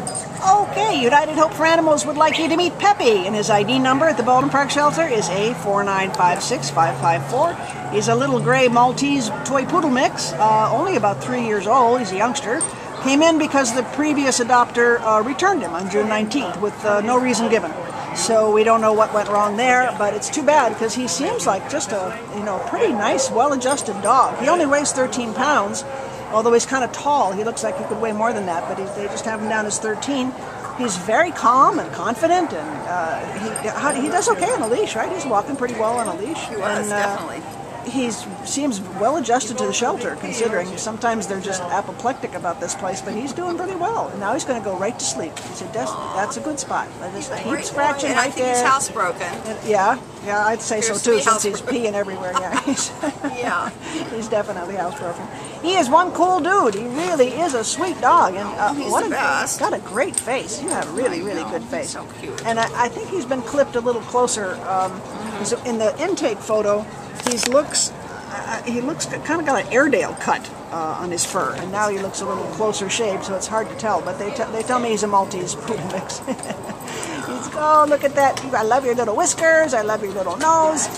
Okay, United Hope for Animals would like you to meet Pepe, and his ID number at the Baldwin Park Shelter is A4956554. He's a little gray Maltese toy poodle mix, uh, only about three years old. He's a youngster. Came in because the previous adopter uh, returned him on June 19th with uh, no reason given. So we don't know what went wrong there, but it's too bad because he seems like just a you know pretty nice, well-adjusted dog. He only weighs 13 pounds, although he's kind of tall. He looks like he could weigh more than that, but he, they just have him down as 13. He's very calm and confident, and uh, he, he does okay on a leash, right? He's walking pretty well on a leash. He was, and, uh, definitely he seems well adjusted to the shelter, considering sometimes they're just apoplectic about this place, but he's doing pretty well. And now he's going to go right to sleep. He said, that's, that's a good spot. Just keep scratching and right I think there. he's housebroken. And, yeah, yeah, I'd say Appears so too, since he's peeing everywhere. Yeah, he's, Yeah. he's definitely housebroken. He is one cool dude. He really is a sweet dog, and uh, He's what a, best. got a great face. You have a really, really good He's face. so cute. And I, I think he's been clipped a little closer. Um, so in the intake photo, he looks uh, he looks kind of got an Airedale cut uh, on his fur, and now he looks a little closer shaved, so it's hard to tell. But they, they tell me he's a Maltese poodle mix. he's oh look at that! I love your little whiskers. I love your little nose.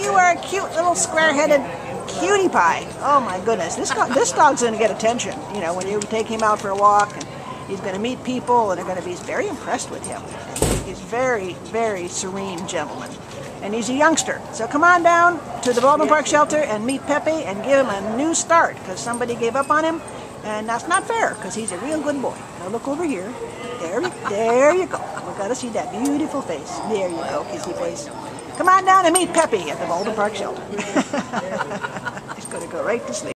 You are a cute little square-headed cutie pie. Oh my goodness, this go- this dog's going to get attention. You know when you take him out for a walk, and he's going to meet people, and they're going to be very impressed with him. He's very very serene gentleman and he's a youngster. So come on down to the Baldwin Park Shelter and meet Pepe and give him a new start because somebody gave up on him, and that's not fair because he's a real good boy. Now look over here. There, there you go. We got to see that beautiful face. There you go, kissy face. Come on down and meet Pepe at the Baldwin Park Shelter. he's to go right to sleep.